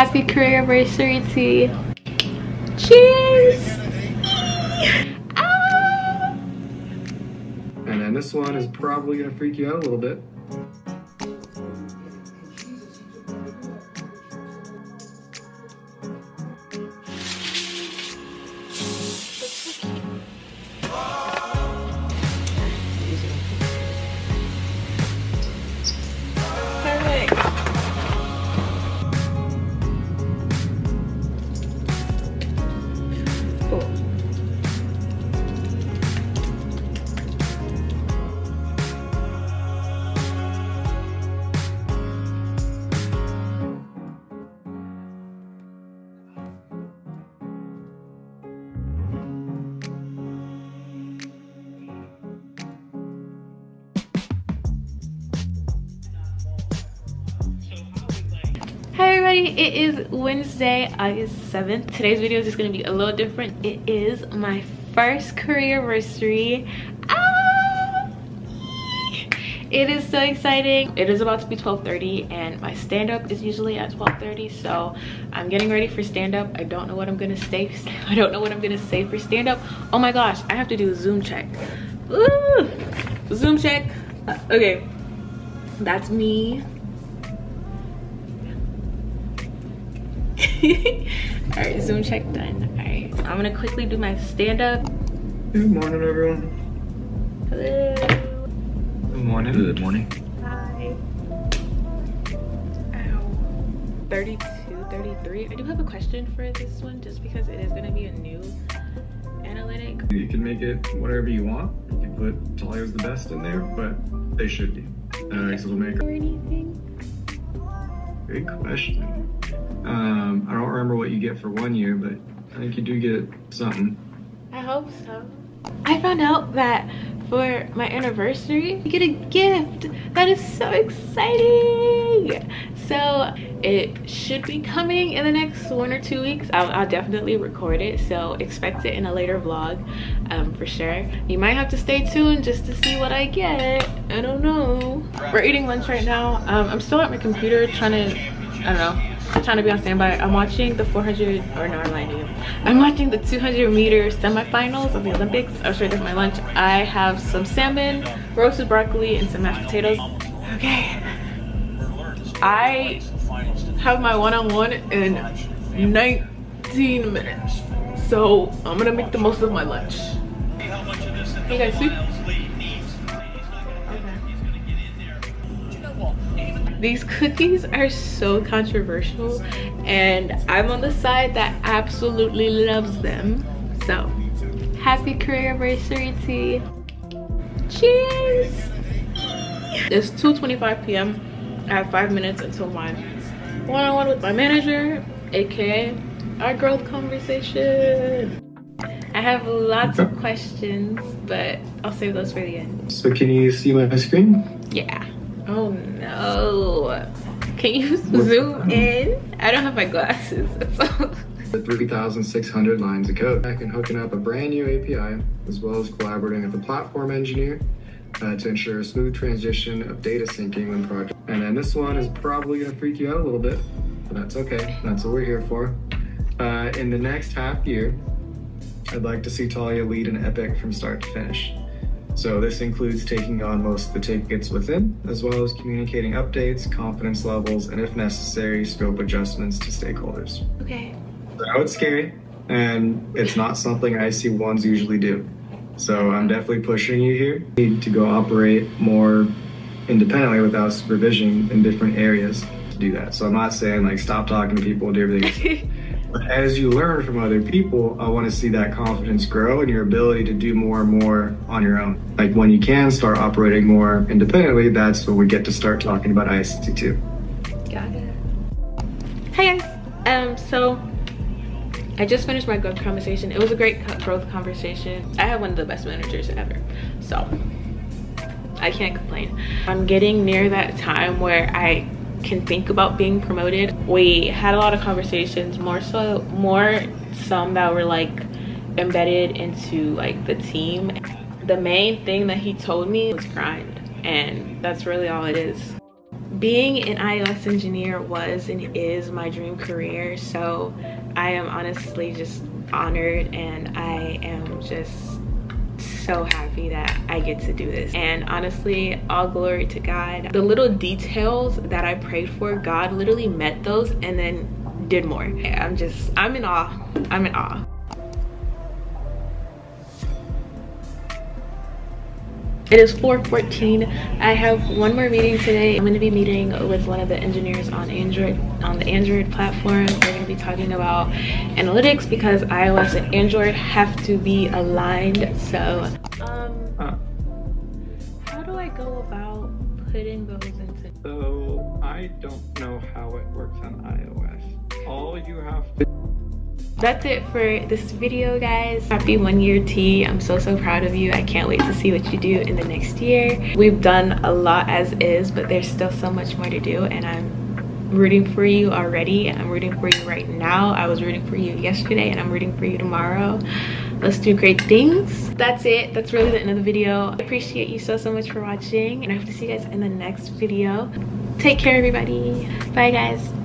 Happy career anniversary T. Cheers! Ah! And then this one is probably gonna freak you out a little bit. It is Wednesday, August 7th. Today's video is just gonna be a little different. It is my first career anniversary. Ah! It is so exciting. It is about to be 12.30 and my stand-up is usually at 12.30, so I'm getting ready for stand-up. I don't know what I'm gonna say. I don't know what I'm gonna say for stand-up. Oh my gosh, I have to do a Zoom check. Ooh, Zoom check. Uh, okay, that's me. all right zoom check done all right i'm gonna quickly do my stand-up Good morning, everyone. hello Good morning. Good morning. hi Ow. 32 33 i do have a question for this one just because it is gonna be a new analytic You can make it whatever you want. You can put Talia's the best in there, but they should be. Uh, so it'll make or anything Great question. I remember what you get for one year, but I think you do get something. i hope so. I found out that for my anniversary you get a gift that is so exciting! So it should be coming in the next one or two weeks. I'll, I'll definitely record it so expect it in a later vlog um, for sure. You might have to stay tuned just to see what i get. I don't know. We're eating lunch right now. Um, i'm still at my computer trying to i don't know trying to be on standby. I'm watching the 400 or no i'm lying. I'm watching the 200 meter semifinals of the olympics. I'll show you my lunch. I have some salmon roasted broccoli and some mashed potatoes. Okay. I have my one-on-one in 19 minutes. So i'm gonna make the most of my lunch. Hey guys see These cookies are so controversial and I'm on the side that absolutely loves them. So, happy career anniversary T. Cheers! It's 2.25 p.m. I have five minutes until my one-on-one with my manager, aka our growth conversation. I have lots of questions, but I'll save those for the end. So can you see my screen? Yeah. No. Can you zoom in? I don't have my glasses. So. The 3,600 lines of code. Back and hooking up a brand new API, as well as collaborating with a platform engineer uh, to ensure a smooth transition of data syncing when project. And then this one is probably gonna freak you out a little bit, but that's okay. That's what we're here for. Uh, in the next half year, I'd like to see Talia lead an epic from start to finish. So this includes taking on most of the tickets within, as well as communicating updates, confidence levels, and if necessary, scope adjustments to stakeholders. Okay. I know it's scary, and it's not something IC ones usually do. So I'm definitely pushing you here. You need to go operate more independently without supervision in different areas to do that. So I'm not saying like stop talking to people do everything. As you learn from other people, I want to see that confidence grow and your ability to do more and more on your own. Like when you can start operating more independently, that's when we get to start talking about ICT2. Got it. Hi guys. Um, so I just finished my growth conversation. It was a great growth conversation. I have one of the best managers ever. So I can't complain. I'm getting near that time where I can think about being promoted. We had a lot of conversations, more so more some that were like embedded into like the team. The main thing that he told me was grind and that's really all it is. being an iOS engineer was and is my dream career. So I am honestly just honored and I am just so happy that I get to do this. And honestly, all glory to God. The little details that I prayed for, God literally met those and then did more. I'm just, I'm in awe. I'm in awe. It is 4.14. I have one more meeting today. I'm gonna be meeting with one of the engineers on Android, on the Android platform. We're gonna be talking about analytics because iOS and Android have to be aligned. So, um, uh, how do I go about putting those into? So, I don't know how it works on iOS. All you have to that's it for this video guys. Happy one year T i'm so so proud of you. I can't wait to see what you do in the next year. We've done a lot as is but there's still so much more to do and i'm rooting for you already i'm rooting for you right now. I was rooting for you yesterday and i'm rooting for you tomorrow. Let's do great things. That's it. That's really the end of the video. I appreciate you so so much for watching and i hope to see you guys in the next video. Take care everybody. Bye guys